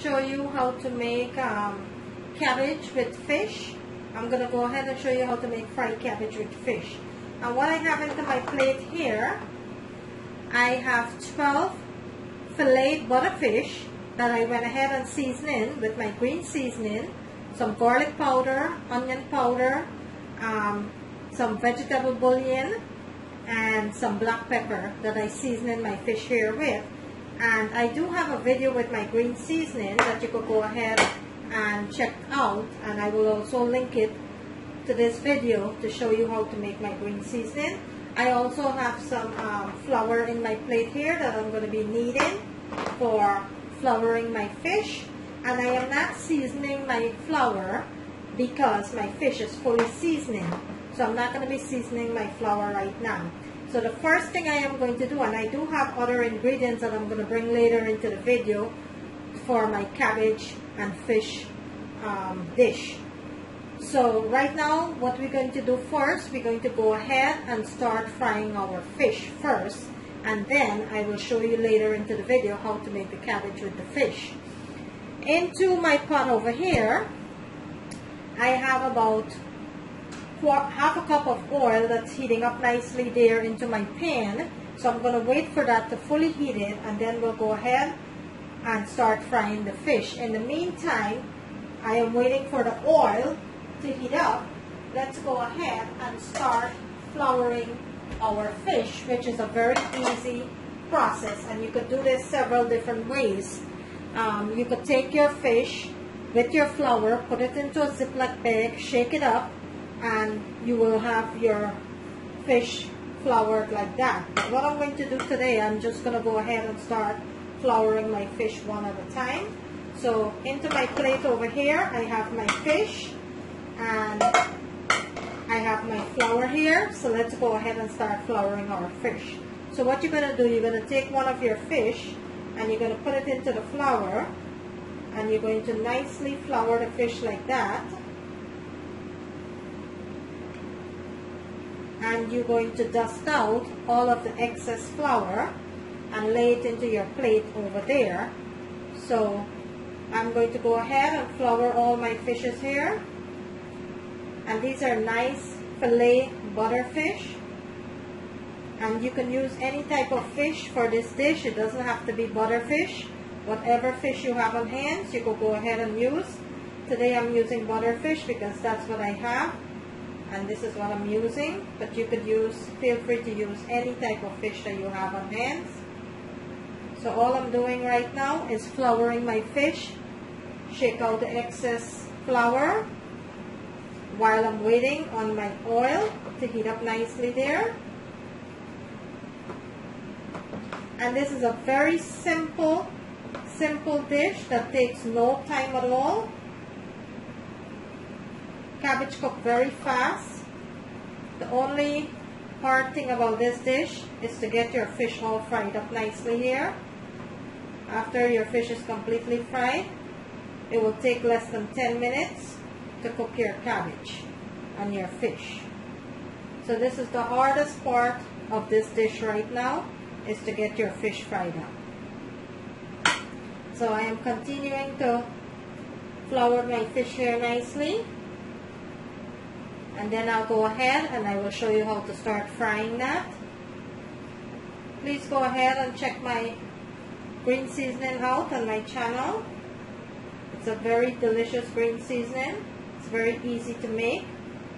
show you how to make um, cabbage with fish. I'm going to go ahead and show you how to make fried cabbage with fish. And what I have into my plate here, I have 12 filleted butterfish that I went ahead and seasoned in with my green seasoning, some garlic powder, onion powder, um, some vegetable bouillon, and some black pepper that I seasoned my fish here with. And I do have a video with my green seasoning that you could go ahead and check out. And I will also link it to this video to show you how to make my green seasoning. I also have some um, flour in my plate here that I'm going to be needing for flouring my fish. And I am not seasoning my flour because my fish is fully seasoning. So I'm not going to be seasoning my flour right now. So the first thing I am going to do, and I do have other ingredients that I'm going to bring later into the video for my cabbage and fish um, dish. So right now, what we're going to do first, we're going to go ahead and start frying our fish first. And then I will show you later into the video how to make the cabbage with the fish. Into my pot over here, I have about half a cup of oil that's heating up nicely there into my pan. So I'm going to wait for that to fully heat it and then we'll go ahead and start frying the fish. In the meantime, I am waiting for the oil to heat up. Let's go ahead and start flouring our fish, which is a very easy process. And you could do this several different ways. Um, you could take your fish with your flour, put it into a Ziploc bag, shake it up, and you will have your fish floured like that. But what I'm going to do today, I'm just going to go ahead and start flouring my fish one at a time. So into my plate over here, I have my fish and I have my flour here. So let's go ahead and start flouring our fish. So what you're going to do, you're going to take one of your fish and you're going to put it into the flour and you're going to nicely flour the fish like that. And you're going to dust out all of the excess flour and lay it into your plate over there. So I'm going to go ahead and flour all my fishes here. And these are nice filet butterfish. And you can use any type of fish for this dish. It doesn't have to be butterfish. Whatever fish you have on hand, you can go ahead and use. Today I'm using butterfish because that's what I have and this is what I'm using but you could use feel free to use any type of fish that you have on hands so all I'm doing right now is flouring my fish. Shake out the excess flour while I'm waiting on my oil to heat up nicely there. And this is a very simple simple dish that takes no time at all cabbage cook very fast. The only hard thing about this dish is to get your fish all fried up nicely here. After your fish is completely fried, it will take less than 10 minutes to cook your cabbage and your fish. So this is the hardest part of this dish right now is to get your fish fried up. So I am continuing to flour my fish here nicely and then I'll go ahead and I will show you how to start frying that. Please go ahead and check my green seasoning out on my channel. It's a very delicious green seasoning. It's very easy to make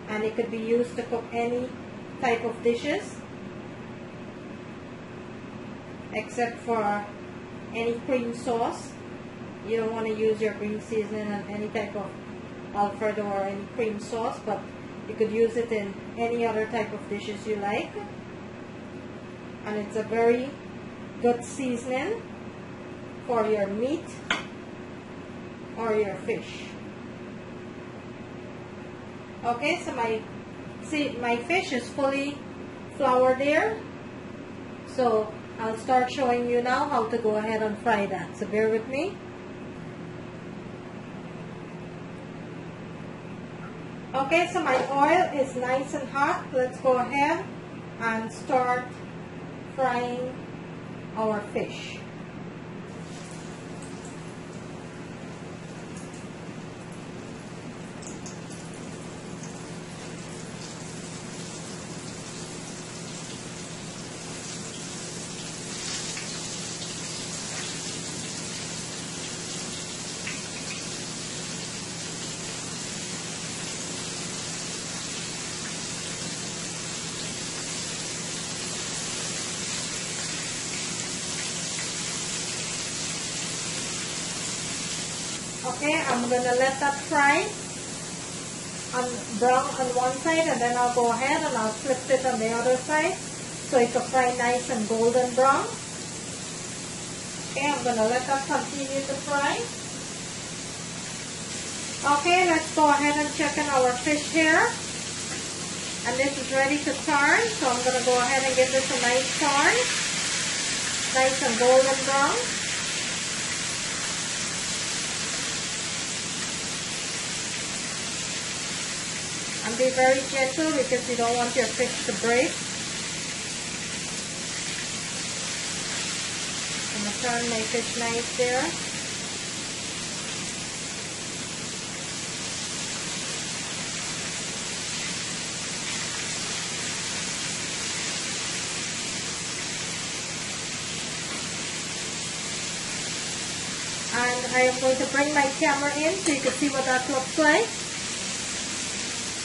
and it could be used to cook any type of dishes except for any cream sauce. You don't want to use your green seasoning on any type of Alfredo or any cream sauce, but you could use it in any other type of dishes you like. And it's a very good seasoning for your meat or your fish. Okay, so my see my fish is fully floured there. So I'll start showing you now how to go ahead and fry that. So bear with me. Okay, so my oil is nice and hot. Let's go ahead and start frying our fish. Okay, I'm gonna let that fry on brown on one side and then I'll go ahead and I'll flip it on the other side so it will fry nice and golden brown. Okay, I'm gonna let that continue to fry. Okay, let's go ahead and check in our fish here. And this is ready to turn, so I'm gonna go ahead and give this a nice turn. Nice and golden brown. And be very gentle because you don't want your fish to break. I'm going to turn my fish nice there. And I am going to bring my camera in so you can see what that looks like.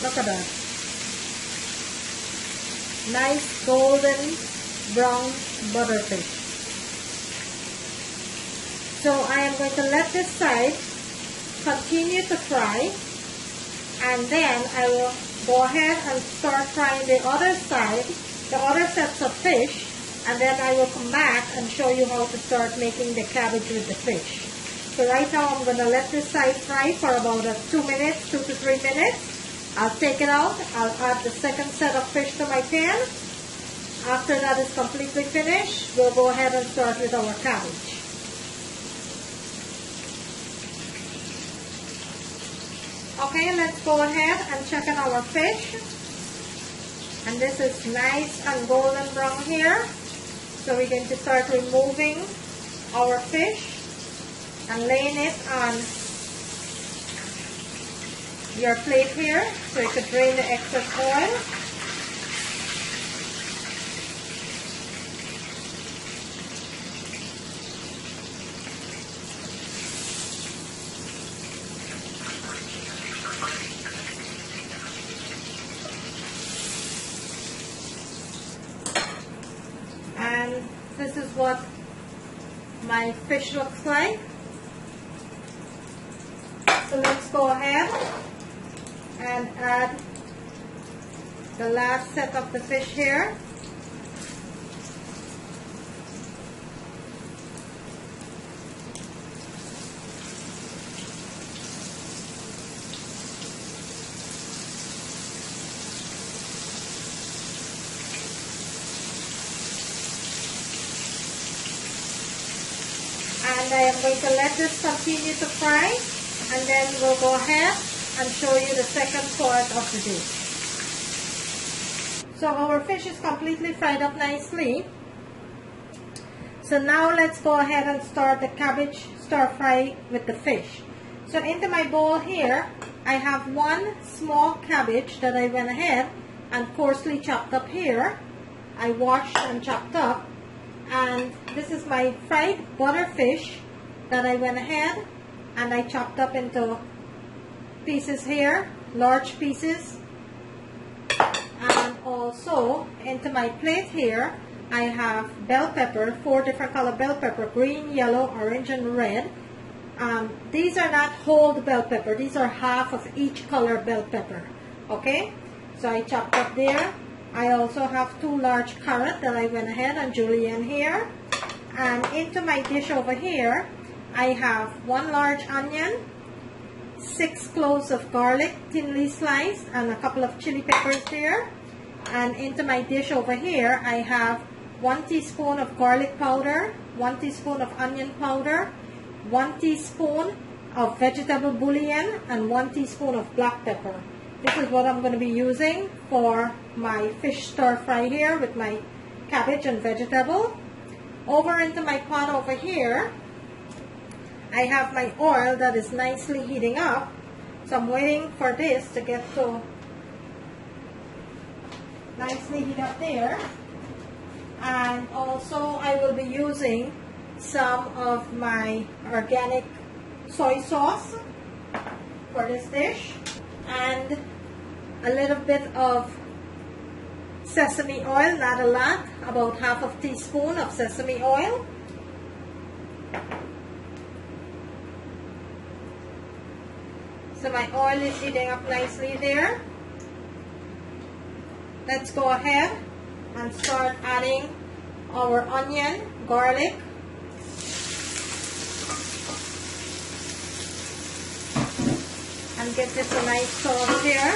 Look at that. Nice golden brown butterfish. So I am going to let this side continue to fry and then I will go ahead and start frying the other side, the other sets of fish and then I will come back and show you how to start making the cabbage with the fish. So right now I'm going to let this side fry for about a two minutes, two to three minutes I'll take it out. I'll add the second set of fish to my pan. After that is completely finished, we'll go ahead and start with our cabbage. Okay, let's go ahead and check on our fish. And this is nice and golden brown here. So we're going to start removing our fish and laying it on your plate here so you could drain the excess oil. And this is what my fish looks like. So let's go ahead and add the last set of the fish here. and I am going to let this continue to fry and then we'll go ahead and show you the second part of the dish. So our fish is completely fried up nicely. So now let's go ahead and start the cabbage stir fry with the fish. So into my bowl here, I have one small cabbage that I went ahead and coarsely chopped up here. I washed and chopped up. And this is my fried butterfish that I went ahead and I chopped up into pieces here, large pieces. And also into my plate here, I have bell pepper, four different color bell pepper, green, yellow, orange, and red. Um, these are not whole bell pepper. These are half of each color bell pepper. Okay? So I chopped up there. I also have two large carrot that I went ahead and julienne here. And into my dish over here, I have one large onion, six cloves of garlic thinly sliced and a couple of chili peppers there. And into my dish over here, I have one teaspoon of garlic powder, one teaspoon of onion powder, one teaspoon of vegetable bouillon, and one teaspoon of black pepper. This is what I'm going to be using for my fish stir fry here with my cabbage and vegetable. Over into my pot over here, I have my oil that is nicely heating up. So I'm waiting for this to get to nicely heat up there. And also I will be using some of my organic soy sauce for this dish and a little bit of sesame oil, not a lot, about half a teaspoon of sesame oil. So my oil is heating up nicely there. Let's go ahead and start adding our onion, garlic, and get this a nice sauce here.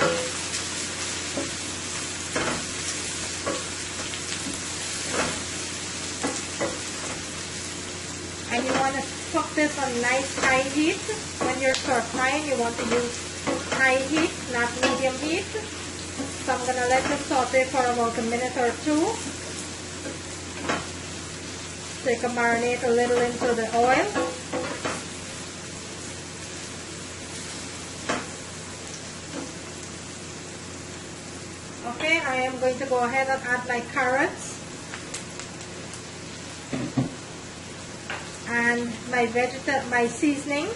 And you want to cook this on nice high heat. When you're frying, you want to use high heat, not medium heat. So I'm going to let this saute for about a minute or two. So you can marinate a little into the oil. Okay, I am going to go ahead and add my carrots and my vegetable, my seasoning.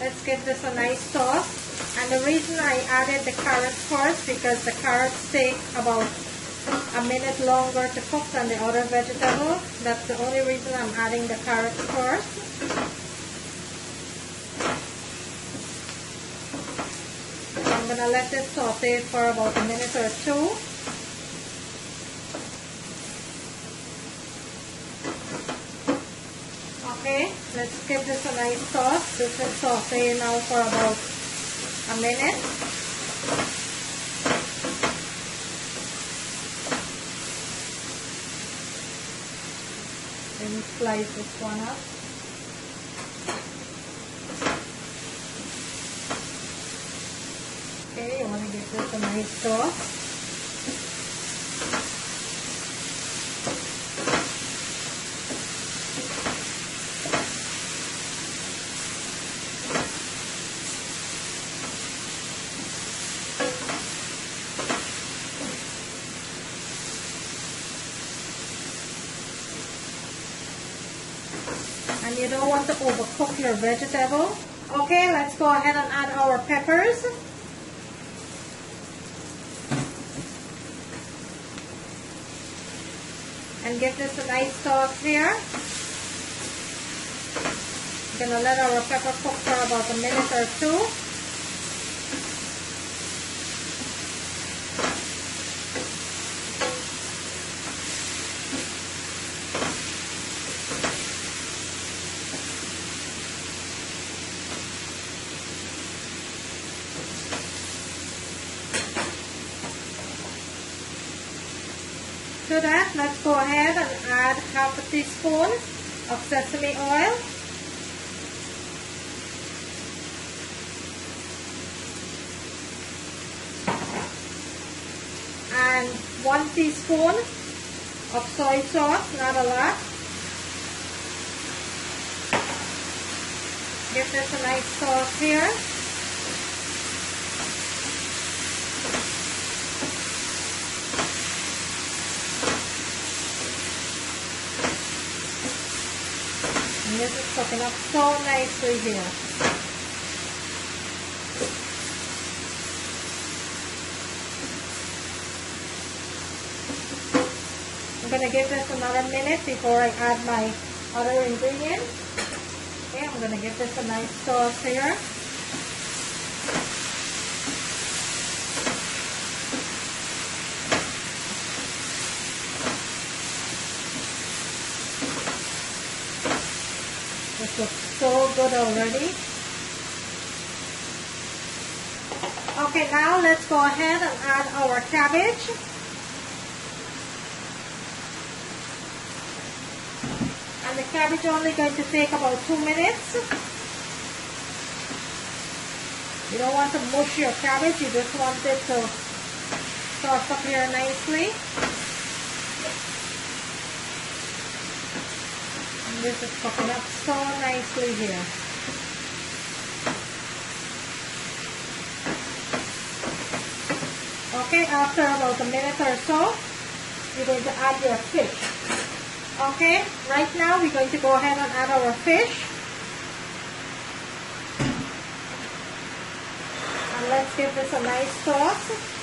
Let's give this a nice sauce. And the reason I added the carrots first because the carrots take about a minute longer to cook than the other vegetable. That's the only reason I'm adding the carrots first. I'm going to let this saute for about a minute or two. Okay, let's give this a nice sauce. This will saute now for about a minute. Then slice this one up. Okay, you want to give this a nice sauce. And you don't want to overcook your vegetable. Okay, let's go ahead and add our peppers. and give this a nice sauce here. We're gonna let our pepper cook for about a minute or two. To that, let's go ahead and add half a teaspoon of sesame oil. And one teaspoon of soy sauce, not a lot. Give this a nice sauce here. And this is cooking up so nicely here. I'm going to give this another minute before I add my other ingredients. Okay, I'm going to give this a nice sauce here. This looks so good already. Okay, now let's go ahead and add our cabbage. And the cabbage only going to take about two minutes. You don't want to mush your cabbage, you just want it to sauce up here nicely. This is cooking up so nicely here. Okay, after about a minute or so, you're going to add your fish. Okay, right now we're going to go ahead and add our fish. And let's give this a nice sauce.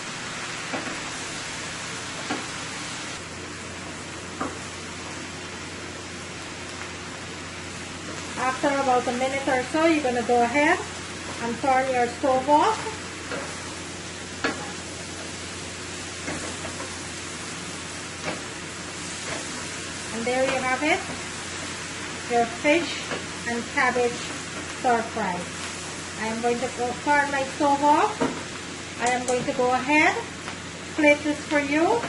After about a minute or so, you're going to go ahead and turn your stove off. And there you have it, your fish and cabbage stir fry. I am going to turn my stove off. I am going to go ahead, plate this for you,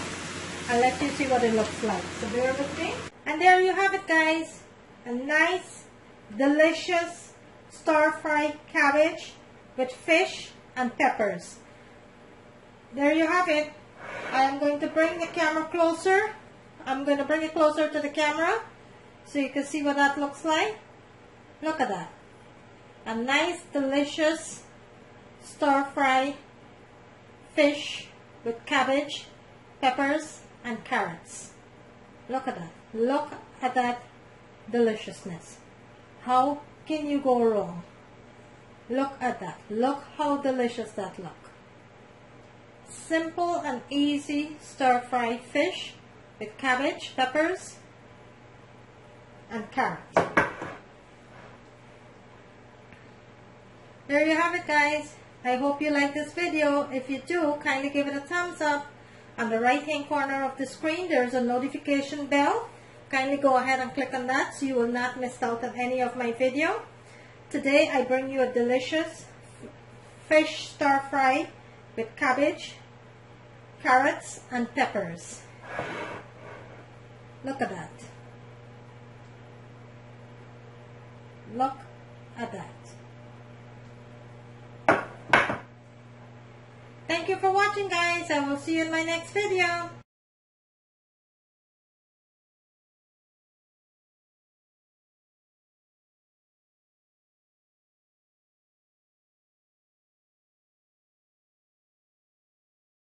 and let you see what it looks like. So bear with me. And there you have it guys. A nice, delicious stir-fry cabbage with fish and peppers. There you have it. I am going to bring the camera closer. I'm going to bring it closer to the camera so you can see what that looks like. Look at that. A nice, delicious stir-fry fish with cabbage, peppers, and carrots. Look at that. Look at that deliciousness. How can you go wrong? Look at that. Look how delicious that look. Simple and easy stir-fry fish with cabbage, peppers, and carrots. There you have it guys. I hope you like this video. If you do, kindly give it a thumbs up. On the right hand corner of the screen, there's a notification bell. Kindly go ahead and click on that so you will not miss out on any of my video. Today I bring you a delicious fish stir fry with cabbage, carrots and peppers. Look at that. Look at that. Thank you for watching guys. I will see you in my next video.